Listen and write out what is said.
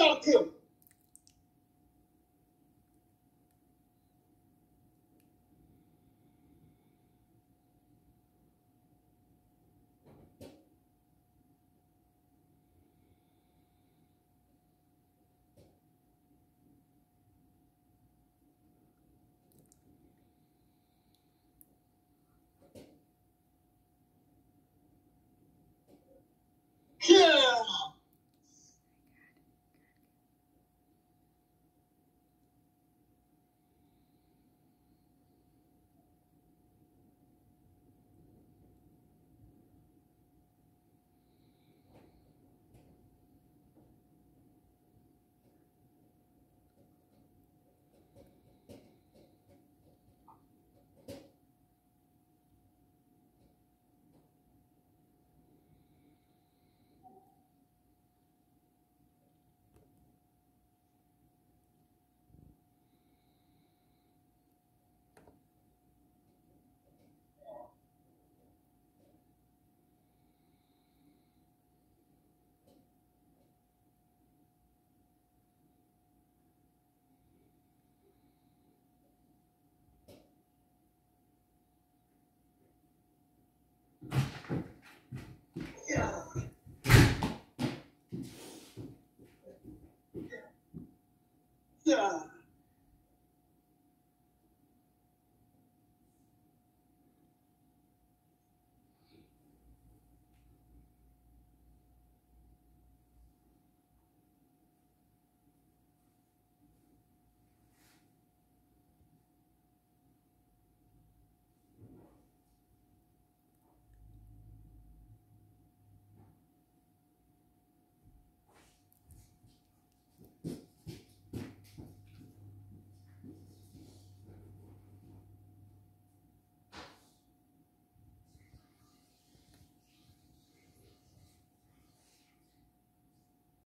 shock him. Yeah. Eita!